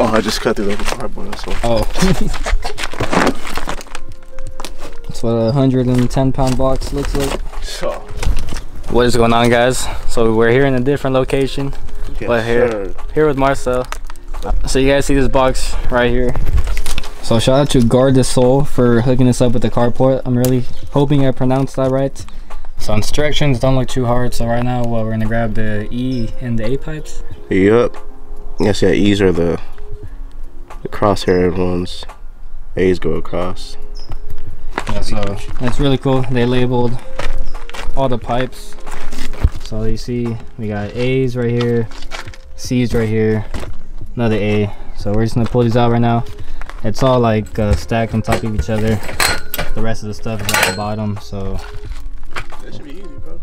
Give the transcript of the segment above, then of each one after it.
Oh, I just cut through the cardboard. So. Oh. That's what a 110 pound box looks like. So, What is going on guys? So we're here in a different location. yes, But here- sir. Here with Marcel. So you guys see this box right here. So shout out to Guard the Soul for hooking us up with the carport. I'm really hoping I pronounced that right. So instructions don't look too hard. So right now well, we're gonna grab the E and the A pipes. Yep. Yes, yeah. E's are the the crosshair ones. A's go across. Yeah, so that's really cool. They labeled all the pipes. So you see we got A's right here, C's right here, another A. So we're just gonna pull these out right now. It's all like uh, stacked on top of each other. The rest of the stuff is at the bottom. So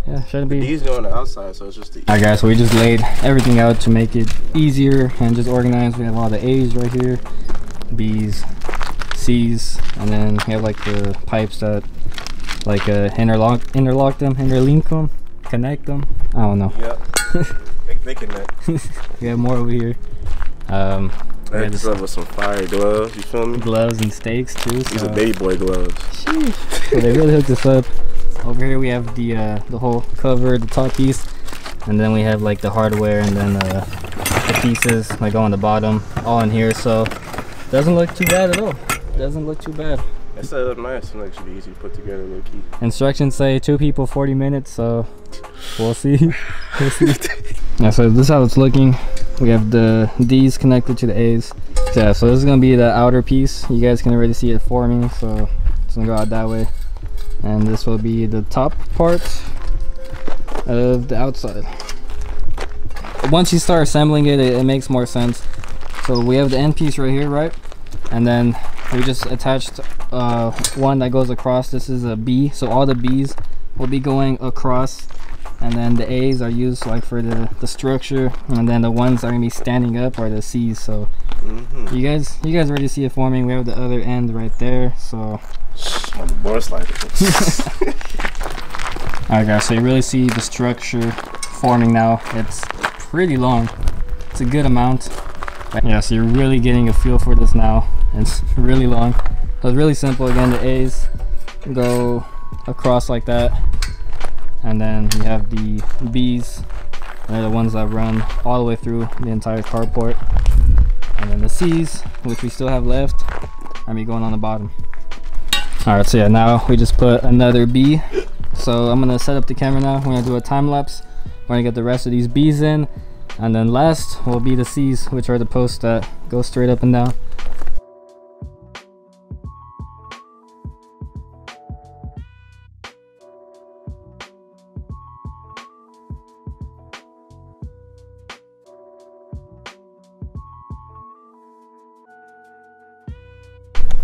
yeah, shouldn't be. D's go on the outside, so it's just the. Alright guys, so we just laid everything out to make it easier and just organized. We have all the A's right here, B's, C's, and then we have like the pipes that like uh, interlock, interlock them, interlink them, connect them. I don't know. Yep. they, they connect. We have more over here. Um, I Yeah, had this- this up with some fire gloves. You feel me? gloves and stakes too. These So, are baby boy gloves. Sheesh. so they really hooked us up. Over here we have the uh, the whole cover, the top piece, and then we have like the hardware and then uh, the pieces like on the bottom, all in here. So doesn't look too bad at all. Doesn't look too bad. That set up nice and like should be easy to put together, low key. Instructions say two people, 40 minutes. So we'll see. we'll see. Yeah. So this is how it's looking. We have the D's connected to the A's. So, yeah. So this is gonna be the outer piece. You guys can already see it forming. So it's gonna go out that way. And this will be the top part of the outside. Once you start assembling it, it it makes more sense. So we have the end piece right here right? And then we just attached uh, one that goes across. This is a B. So all the B's will be going across. And then the A's are used like for the the structure. And then the ones that are gonna be standing up are the C's. So Mm-hmm. you guys you guys already see it forming? We have the other end right there. So Slider. Alright guys, so you really see the structure forming now. It's pretty long. It's a good amount. Yeah, so you're really getting a feel for this now. It's really long. So it's really simple. Again, the A's go across like that. And then you have the B's. They're the ones that run all the way through the entire carport. And then the C's, which we still have left, are be going on the bottom. Alright, so yeah, now we just put another B so I'm gonna set up the camera now. We're gonna do a time lapse. We're gonna get the rest of these B's in. And then last will be the C's, which are the posts that go straight up and down.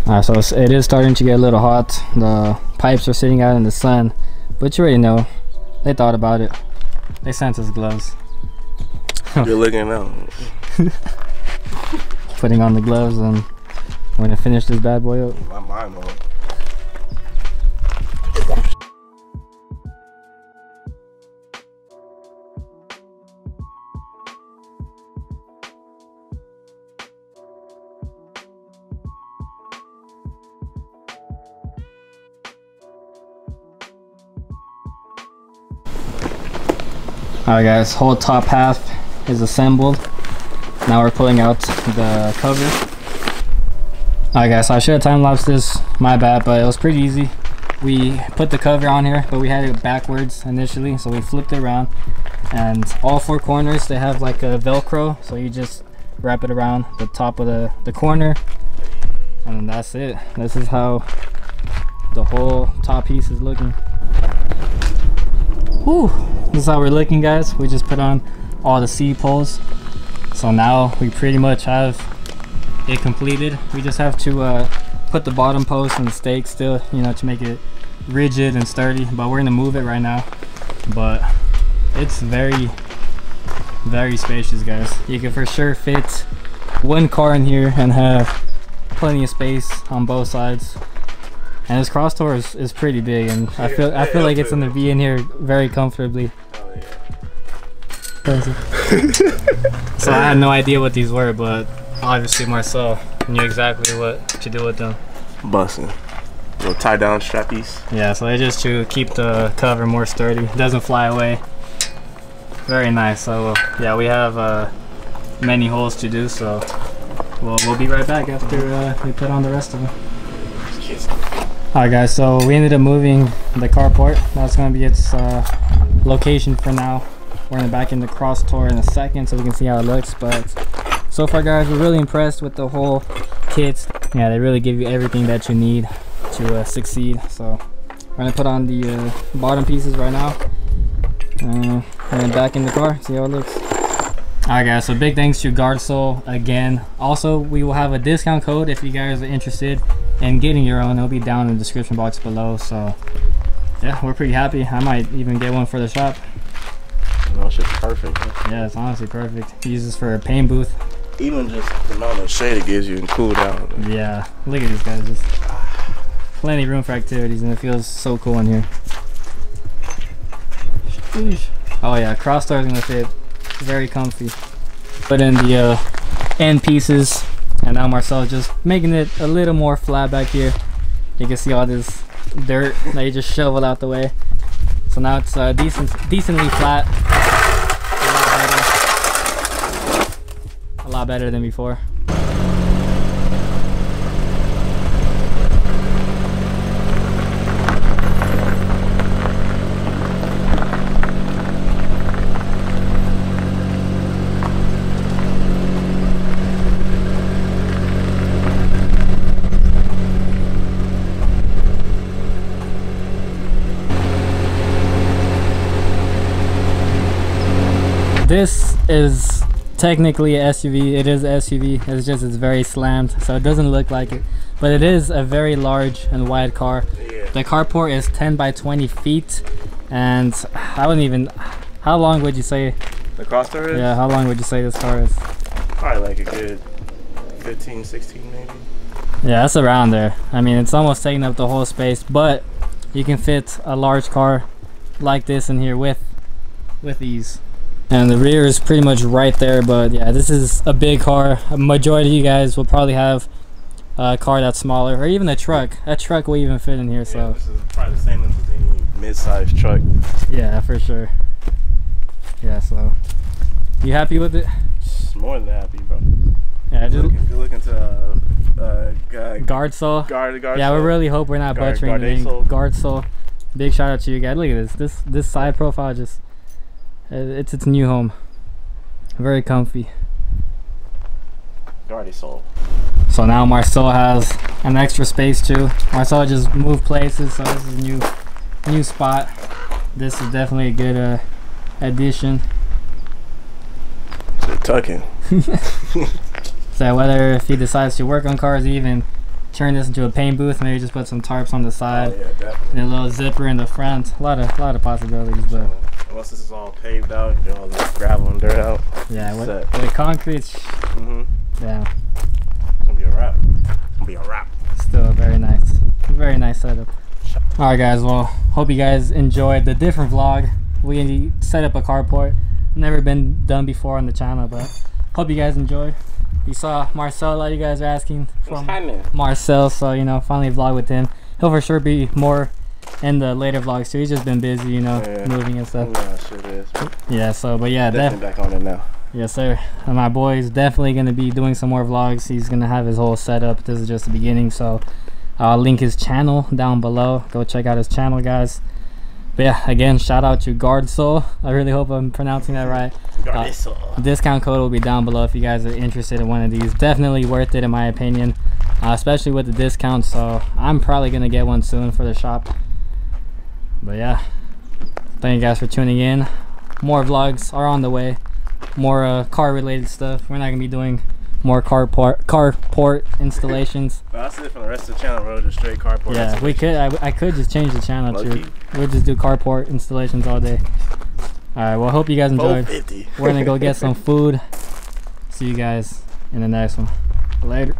Alright, so it's, starting to get a little hot. The pipes are sitting out in the sun, but you already know. They thought about it. They sent us gloves. You're looking out. Putting on the gloves and we're gonna finish this bad boy up. My mind Alright guys, whole top half is assembled. Now we're pulling out the cover. Alright guys, so I should have time lapsed this, my bad, but it was pretty easy. We put the cover on here, but we had it backwards initially, so we flipped it around. And all four corners, they have like a Velcro, so you just wrap it around the top of the, the corner. And that's it. This is how the whole top piece is looking. Whew. This is how we're looking guys. We just put on all the C poles. So now we pretty much have it completed. We just have to uh, put the bottom post and the stake still, you know, to make it rigid and sturdy. But we're gonna move it right now. But it's very, very spacious guys. You can for sure fit one car in here and have plenty of space on both sides. And this Crosstour is, is pretty big and I feel I feel like it's gonna be in here very comfortably. Oh, yeah. so I had no idea what these were, but obviously Marcel knew exactly what to do with them. Busting. Little tie down strappies. Yeah, so they just to keep the cover more sturdy. It doesn't fly away. Very nice. So yeah, we have uh, many holes to do. So we'll we'll be right back after uh, we put on the rest of them. Alright guys, so we ended up moving the carport. That's gonna be its uh, location for now. We're gonna back in the Crosstour in a second so we can see how it looks. But so far guys, we're really impressed with the whole kit. Yeah, they really give you everything that you need to uh, succeed. So we're gonna put on the uh, bottom pieces right now. Uh, and back in the car, see how it looks. Alright guys, so big thanks to Guardsole again. Also, we will have a discount code if you guys are interested in getting your own. It'll be down in the description box below. So yeah, we're pretty happy. I might even get one for the shop. No, shit's perfect. Yeah, it's honestly perfect. Use this for a paint booth. Even just the amount of shade it gives you and cool down. Yeah, look at these guys. Just plenty of room for activities and it feels so cool in here. Sheesh. Oh yeah, cross is gonna fit very comfy. Put in the uh, end pieces and now Marcel just making it a little more flat back here. You can see all this dirt that you just shoveled out the way. So now it's uh, decent, decently flat. A lot, a lot better than before. This is technically a SUV. It is a SUV. It's just it's very slammed, so it doesn't look like it. But it is a very large and wide car. Yeah. The carport is 10 by 20 feet, and I wouldn't even. How long would you say? The Crosstour is? Yeah, how long would you say this car is? Probably like a good 15, 16 maybe. Yeah, that's around there. I mean, it's almost taking up the whole space, but you can fit a large car like this in here with with ease and the rear is pretty much right there but yeah this is a big car. A majority of you guys will probably have a car that's smaller or even a truck. That truck will even fit in here so. This is probably the same as any mid-sized truck. Yeah for sure. Yeah so. You happy with it? More than happy bro. Yeah just if you're looking to uh, uh, guard, Guardsole guard, guard yeah we really hope we're not Guard- butchering the name Guardasole. Guardsole big shout out to you guys. Look at this. This this side profile just it's its new home. Very comfy. Guardy soul. so now Marcel has an extra space too. Marcel just moved places so this is a new new spot. This is definitely a good uh, addition. So tucking. so whether if he decides to work on cars even turn this into a paint booth maybe just put some tarps on the Oh, side yeah, definitely. and a little zipper in the front. A lot of lot of possibilities but Once this is all paved out, get all the gravel and dirt out. yeah with, Set. with concrete Mm-hmm. yeah It's gonna be a wrap. It's gonna be a wrap. still a very nice very nice setup all right guys well hope you guys enjoyed the different vlog we set up a carport never been done before on the channel but hope you guys enjoyed you saw marcel a lot of you guys are asking for marcel so you know finally vlog with him he'll for sure be more in the later vlogs too he's just been busy you know Yeah. moving and stuff Yeah, shit is. yeah so but yeah def- Definitely back on it now. Yes, sir. And my boy is definitely going to be doing some more vlogs. He's going to have his whole setup. This is just the beginning. So I'll link his channel down below. Go check out his channel, guys. But yeah, again, shout out to Guardsole. I really hope I'm pronouncing that right. Guardy soul. Discount code will be down below if you guys are interested in one of these. Definitely worth it in my opinion, uh, especially with the discount. So I'm probably going to get one soon for the shop. But yeah, thank you guys for tuning in. More vlogs are on the way. More uh, car related stuff. We're not going to be doing more car port, car port installations. But that's it from the rest of the channel, bro. Just straight carport. yeah, we could. I, I could just change the channel to. We'll just do carport installations all day. All right. Well, hope you guys enjoyed. 450. We're gonna go get some food. See you guys in the next one. Later.